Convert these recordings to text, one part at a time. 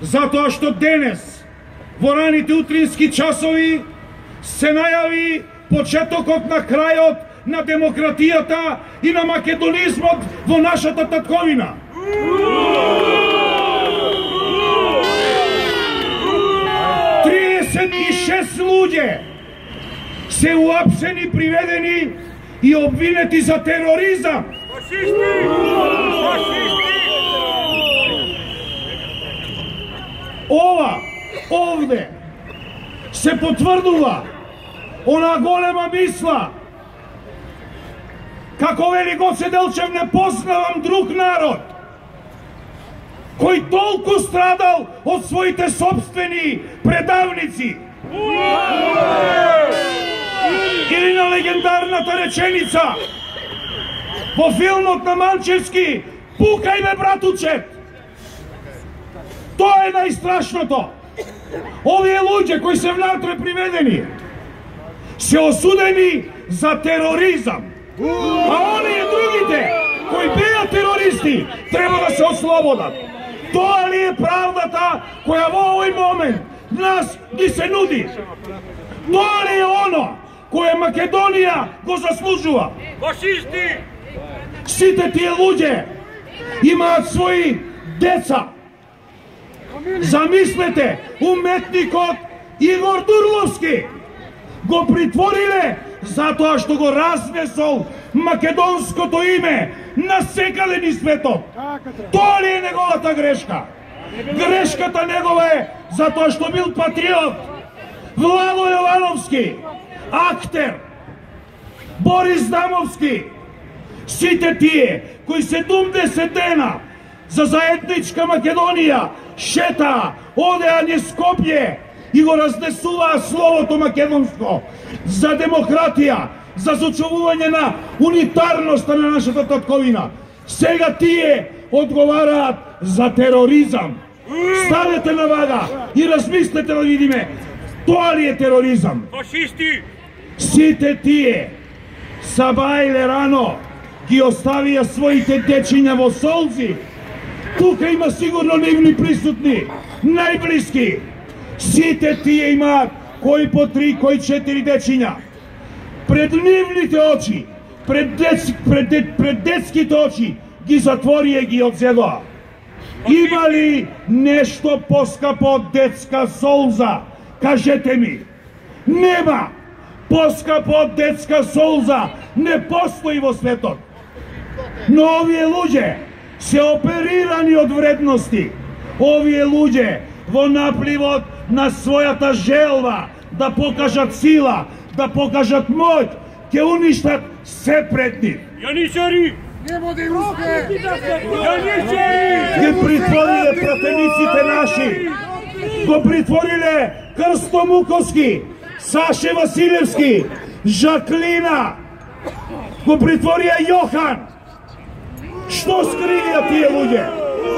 Затоа што денес, во раните утрински часови, се најави почетокот на крајот на демократијата и на македонизмот во нашата татковина. Триесет и шест луѓе се уапсени, приведени и обвинети за тероризам. Фашисти! Фашисти! Ова, овде, се потврдува она голема мисла како вели Гоце Делчев не познавам друг народ кој толку страдал од своите собствени предавници. Или на легендарната реченица во филмот на Манчевски Пукај ме, братуче! Тоа е најстрашното. Овие луѓе кои се внатре приведени се осудени за тероризам. А оние другите кои беа терористи треба да се ослободат. Тоа ли е правдата која во овој момент нас ги се нуди? Тоа ли е оно кое Македонија го заслужува? Фашисти! Сите тие луѓе имаат своји деца. Замислете, уметникот Игор Дурловски го притвориле затоа што го разнесол македонското име на секаден ни светот. Тоа ли е неговата грешка? Грешката негова е затоа што бил патриот. Владо Јовановски, актер, Борис Дамовски, сите тие кои 70 дена за заедничка Македонија шета, одеа низ Скопје и го разнесуваа словото македонско за демократија, за зачувување на унитарноста на нашата татковина. Сега тие одговараат за тероризам. Ставете на вага и размислете да видиме тоа ли е тероризам. Фашисти! Сите тие Сабајле рано ги оставија своите дечиња во солзи. Тука има сигурно нивни присутни, најблиски. Сите тие имаат кој по три, кој четири дечиња. Пред нивните очи, пред, дец, пред, пред, пред детските очи ги затворија ги одзедоа. Има ли нешто поскапо од детска солза? Кажете ми. Нема. Поскапо од детска солза не постои во светот. Но овие луѓе се оперирани од вредности. Овие луѓе во напливот на својата желба да покажат сила, да покажат моќ, ќе уништат се пред нив. Јаничари! Да! Јаничари! Ги притвориле пратениците наши. Го притвориле Крсто Муковски, Саше Василевски, Жаклина. Го притворија Јохан. Што скривија тие луѓе?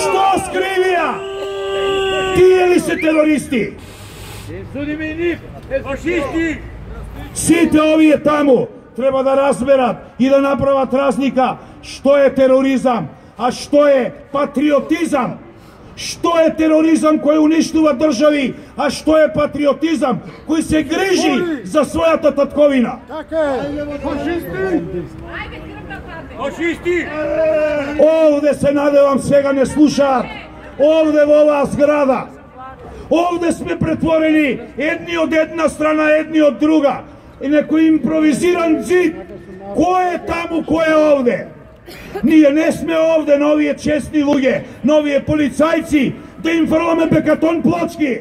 Што скривија? Тие ли се терористи? Фашисти! Сите овие таму треба да разберат и да направат разлика што е тероризам, а што е патриотизам. Што е тероризам кој уништува држави, а што е патриотизам кој се грижи за својата татковина. Така е! Фашисти! Фашисти! Овде се надевам сега не слушаат. Овде во оваа зграда. Овде сме претворени едни од една страна, едни од друга. И некој импровизиран зид. Кој е таму, кој е овде? Ние не сме овде новие честни луѓе, новие полицајци, да им фрламе бекатон плочки.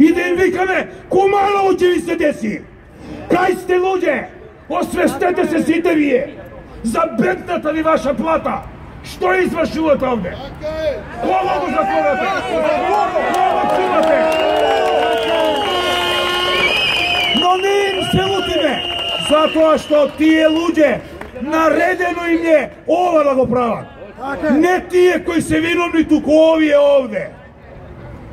И да им викаме, кумало ќе ви се деси. Кај сте луѓе? Освестете се сите вие за бедната ви ваша плата. Што извршувате овде? Кого го затворате? Кого чувате? Но не им се лутиме, затоа што тие луѓе наредено им е ова да го прават. Не тие кои се виновни туку овие овде.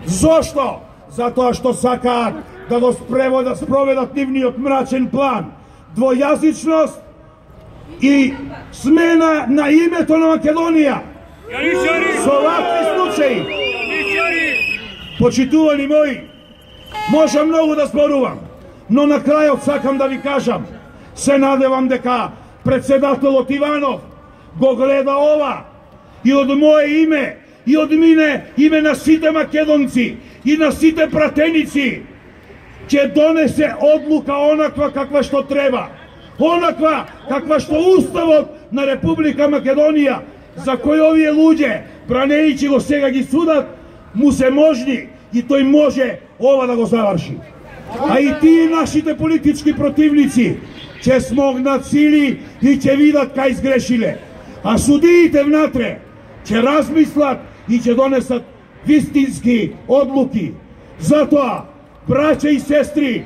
Зошто? Затоа што сакаат да го спреводат, спроведат нивниот мрачен план. Двојазичност и смена на името на Македонија. Со вакви случаи, почитувани мои, може многу да зборувам, но на крајот сакам да ви кажам, се надевам дека председателот Иванов го гледа ова и од мое име и од мине име на сите македонци и на сите пратеници ќе донесе одлука онаква каква што треба. Онаква каква што Уставот на Република Македонија, за кој овие луѓе, бранејќи го сега ги судат, му се можни и тој може ова да го заврши. А и тие нашите политички противници ќе смогнат сили и ќе видат кај сгрешиле. А судиите внатре ќе размислат и ќе донесат вистински одлуки. Затоа, браќа и сестри,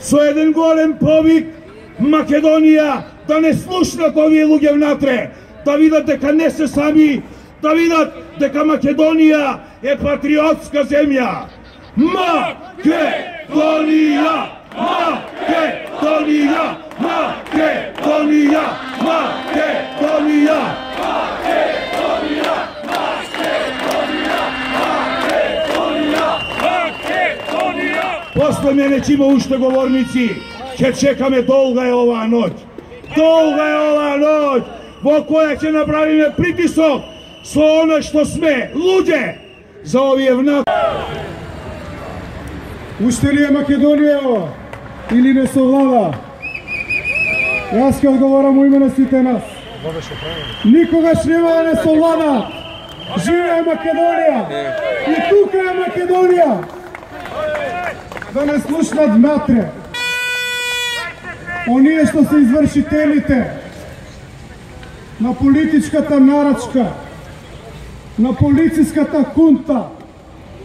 со еден голем повик Македонија да не слушнат овие луѓе внатре, да видат дека не се сами, да видат дека Македонија е патриотска земја. Македонија! Македонија! Македонија! Македонија! Македонија! Македонија, После мене ќе има уште говорници. Ќе чекаме долга е оваа ноќ. Долга е оваа ноќ во која ќе направиме притисок со оно што сме луѓе за овие внат. Уште ли е Македонија ова? Или не совлада? Јас ќе одговорам у име на сите нас. Никогаш нема да не совлада. Живе Македонија. И тука е Македонија. Да не слушнат Матре. Оние што се извршителите на политичката нарачка, на полициската кунта,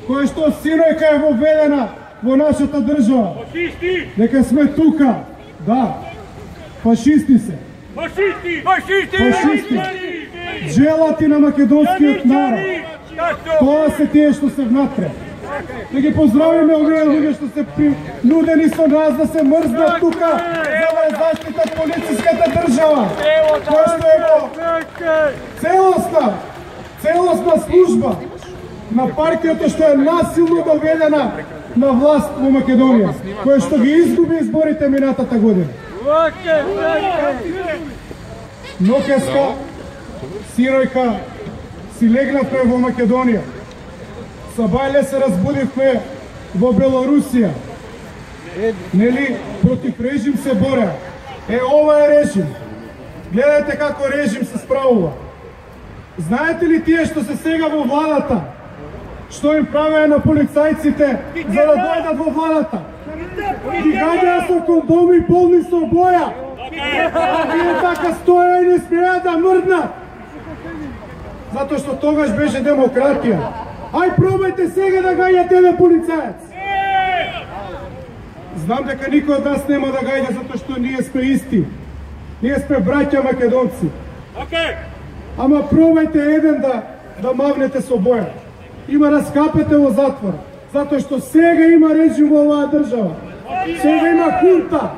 која што синојка е воведена во нашата држава. Фашисти! Дека сме тука, да, фашисти се, Фашисти! Фашисти! Фашисти! джелати на македонскиот народ. Тоа се тие што се внатре. Да ги поздравиме овие луѓе што се принудени со нас да се мрзнат тука за да заштитат полициската држава. Која што е во целосна, целосна служба на партијата што е насилно доведена на власт во Македонија, која што ги изгуби изборите минатата година. Нокеска, синојка, си легнавме во Македонија. Сабајле се разбудивме во Белорусија. Нели, против режим се боре. Е, ова е режим. Гледате како режим се справува. Знаете ли тие што се сега во владата? Што им правеа на полицајците за да дојдат во владата? Ги гаѓаа со кондоми полни со боја. А вие така стоја и не смеа да мрднат. Затоа што тогаш беше демократија. Ај пробајте сега да гаѓате на полицаец. Знам дека никој од нас нема да гаѓа затоа што ние сме исти. Ние сме браќа македонци. Океј! Ама пробајте еден да да мавнете со боја. Има да скапете во затвор. Затоа што сега има режим во оваа држава. Сега има хунта.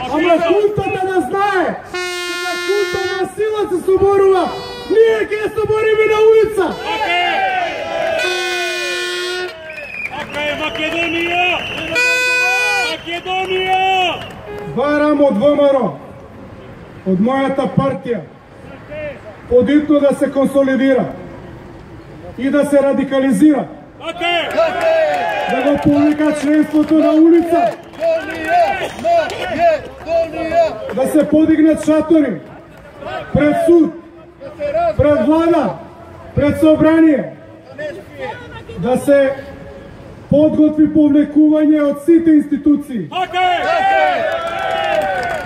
Ама хунтата да знае дека хунта на сила се соборува. Ние ќе се собориме на улица. Океј, Македонија! Македонија! Барам од ВМРО, од мојата партија, подитно да се консолидира и да се радикализира, да го повика членството на улица, да се подигнат шатори пред суд, пред влада, пред собрание, да се подготви повлекување од сите институции, Океј!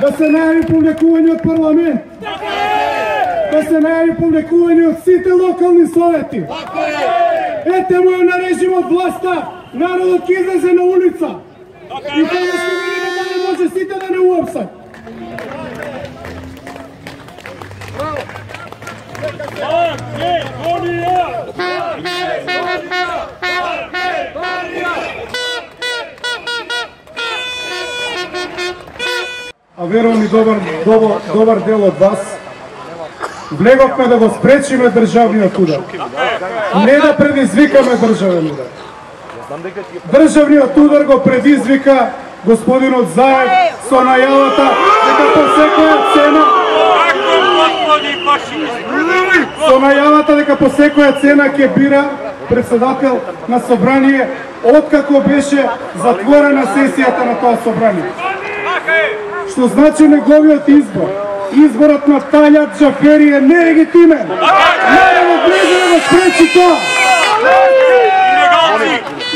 да се најави повлекување од парламент, да се најави повлекување од сите локални совети. Ете му на режимот власта, народот ќе излезе на улица. И тоа ще видиме дали може сите да не уопсат. Македонија! А верувам и добар, добар, добар дел од вас, влеговме да го спречиме државниот удар. Не да предизвикаме државен удар. Државниот удар го предизвика господинот Заев со најавата дека по секоја цена со најавата дека по секоја цена ќе бира председател на собрание откако беше затворена сесијата на тоа собрание. Што значи неговиот избор, изборот на Талјат Джафери е нелегитимен. Не да го да го спречи тоа.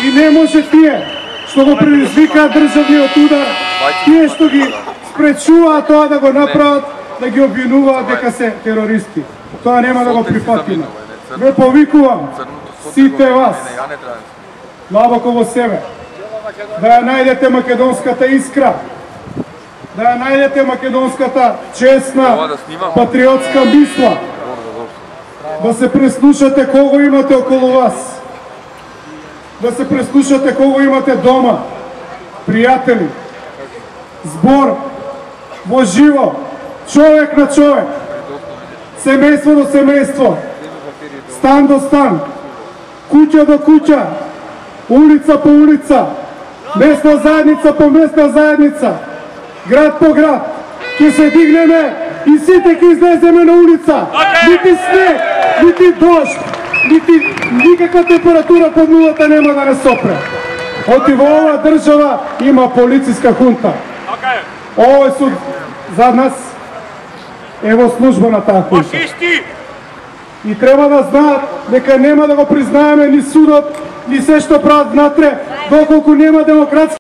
И не може тие што го предизвикаа државниот удар, тие што ги спречуваат тоа да го направат, да ги обвинуваат дека се терористи. Тоа нема да го прифатиме. Ве повикувам сите вас, длабоко во себе, да ја најдете македонската искра, да ја најдете македонската честна, патриотска мисла, да се преслушате кого имате околу вас, да се преслушате кого имате дома, пријатели, збор, во живо, човек на човек, семејство до семејство, стан до стан, куќа до куќа, улица по улица, месна заедница по месна заедница, град по град, ќе се дигнеме и сите ќе излеземе на улица. Нити снег, нити дожд, нити никаква температура под нулата нема да не сопре. Оти во оваа држава има полициска хунта. Овој суд за нас е во служба на таа хунта. И треба да знаат дека нема да го признаеме ни судот, ни се што прават внатре, доколку нема демократски